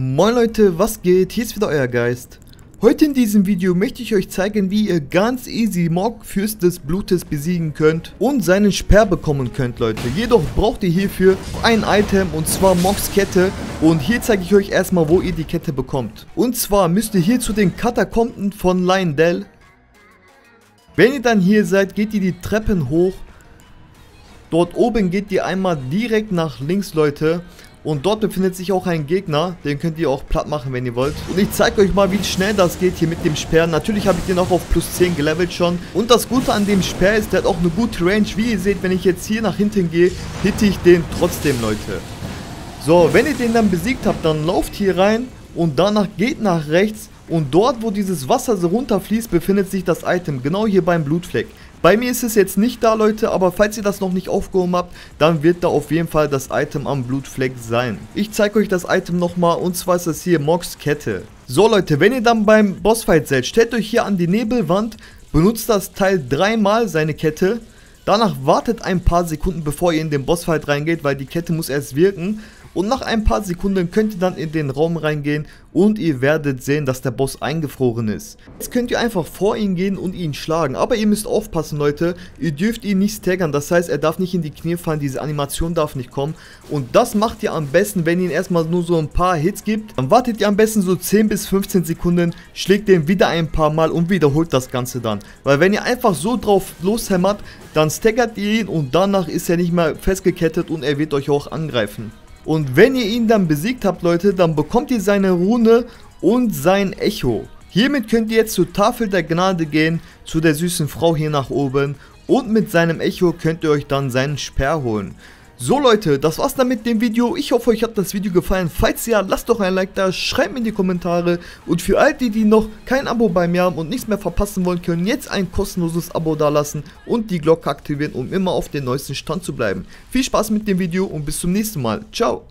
Moin Leute, was geht? Hier ist wieder euer Geist. Heute in diesem Video möchte ich euch zeigen, wie ihr ganz easy Mog Fürst des Blutes besiegen könnt und seinen Sperr bekommen könnt, Leute. Jedoch braucht ihr hierfür ein Item und zwar Mogs Kette und hier zeige ich euch erstmal, wo ihr die Kette bekommt. Und zwar müsst ihr hier zu den Katakomben von Lionel. Wenn ihr dann hier seid, geht ihr die Treppen hoch. Dort oben geht ihr einmal direkt nach links, Leute. Und dort befindet sich auch ein Gegner, den könnt ihr auch platt machen, wenn ihr wollt. Und ich zeige euch mal, wie schnell das geht hier mit dem Speer. Natürlich habe ich den auch auf plus 10 gelevelt schon. Und das Gute an dem Speer ist, der hat auch eine gute Range. Wie ihr seht, wenn ich jetzt hier nach hinten gehe, hitte ich den trotzdem, Leute. So, wenn ihr den dann besiegt habt, dann lauft hier rein und danach geht nach rechts. Und dort, wo dieses Wasser so runterfließt, befindet sich das Item. Genau hier beim Blutfleck. Bei mir ist es jetzt nicht da, Leute, aber falls ihr das noch nicht aufgehoben habt, dann wird da auf jeden Fall das Item am Blutfleck sein. Ich zeige euch das Item nochmal und zwar ist das hier Mox Kette. So Leute, wenn ihr dann beim Bossfight seid, stellt euch hier an die Nebelwand, benutzt das Teil dreimal seine Kette, danach wartet ein paar Sekunden bevor ihr in den Bossfight reingeht, weil die Kette muss erst wirken und nach ein paar Sekunden könnt ihr dann in den Raum reingehen und ihr werdet sehen, dass der Boss eingefroren ist. Jetzt könnt ihr einfach vor ihn gehen und ihn schlagen, aber ihr müsst aufpassen Leute, ihr dürft ihn nicht staggern, das heißt er darf nicht in die Knie fallen, diese Animation darf nicht kommen. Und das macht ihr am besten, wenn ihr ihn erstmal nur so ein paar Hits gibt, dann wartet ihr am besten so 10 bis 15 Sekunden, schlägt den wieder ein paar Mal und wiederholt das Ganze dann, weil wenn ihr einfach so drauf loshämmert, dann staggert ihr ihn und danach ist er nicht mehr festgekettet und er wird euch auch angreifen. Und wenn ihr ihn dann besiegt habt, Leute, dann bekommt ihr seine Rune und sein Echo. Hiermit könnt ihr jetzt zur Tafel der Gnade gehen, zu der süßen Frau hier nach oben und mit seinem Echo könnt ihr euch dann seinen Sperr holen. So Leute, das war's dann mit dem Video. Ich hoffe, euch hat das Video gefallen. Falls ja, lasst doch ein Like da, schreibt mir in die Kommentare. Und für all die, die noch kein Abo bei mir haben und nichts mehr verpassen wollen, können jetzt ein kostenloses Abo dalassen und die Glocke aktivieren, um immer auf den neuesten Stand zu bleiben. Viel Spaß mit dem Video und bis zum nächsten Mal. Ciao.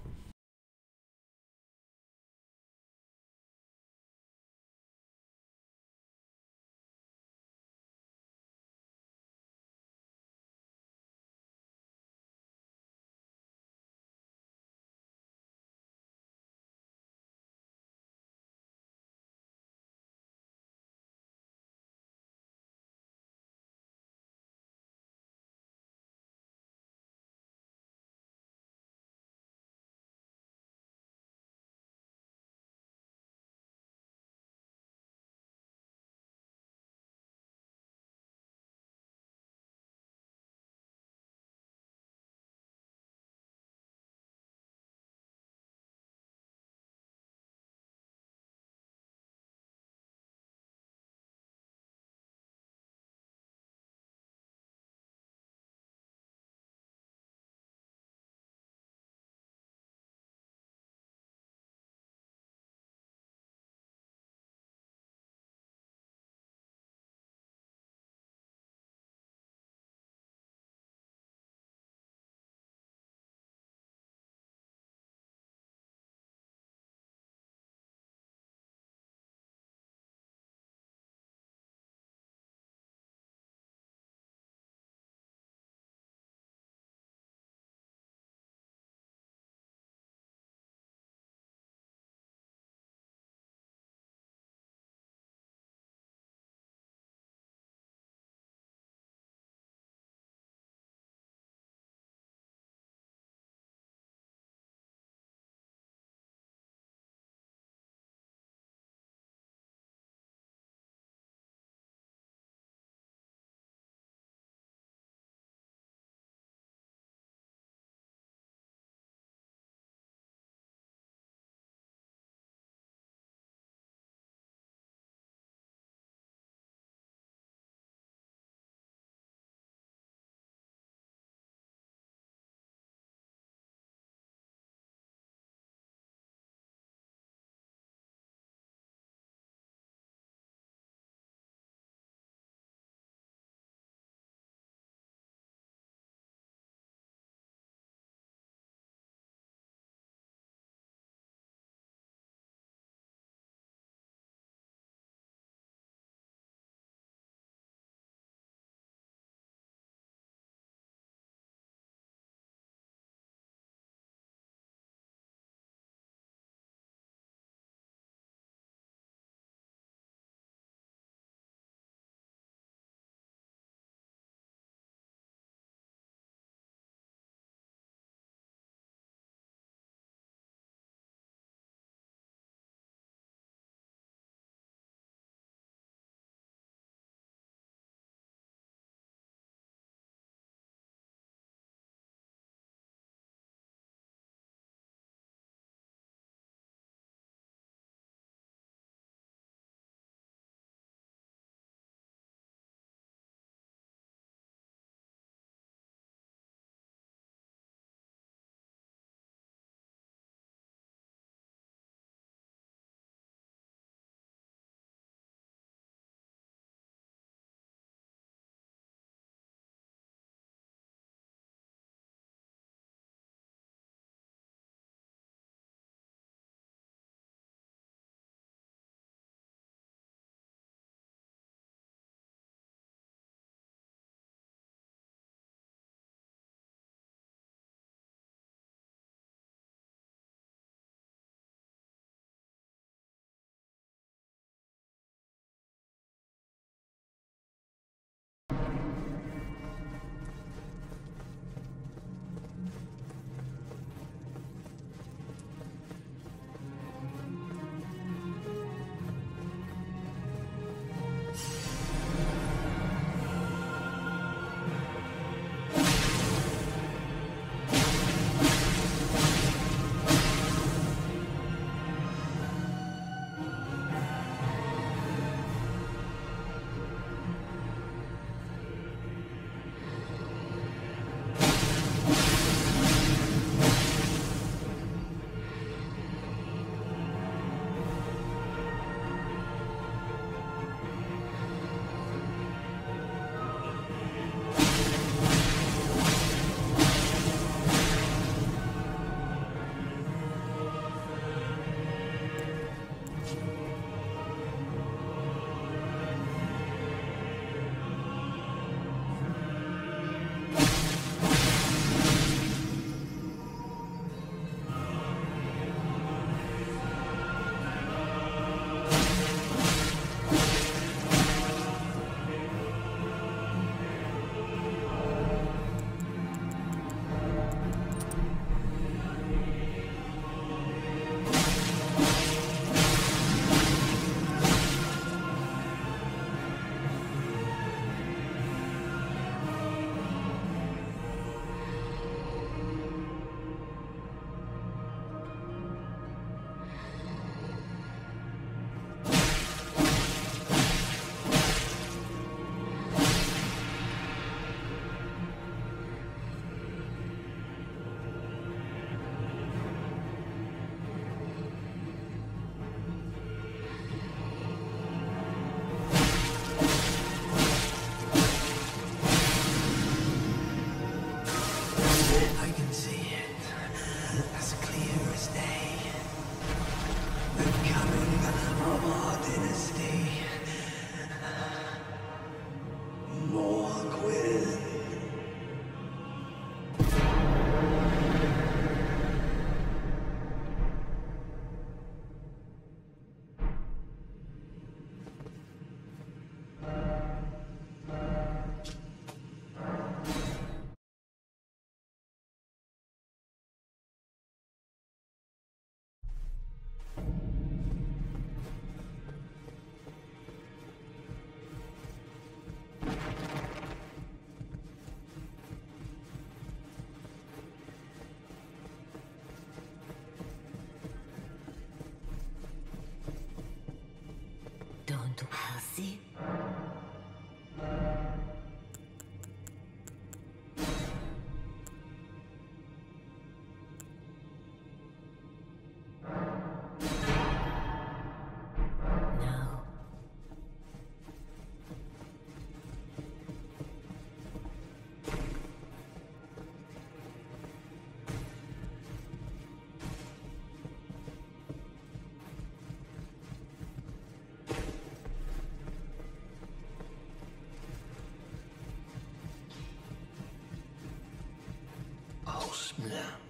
Kuss mehr.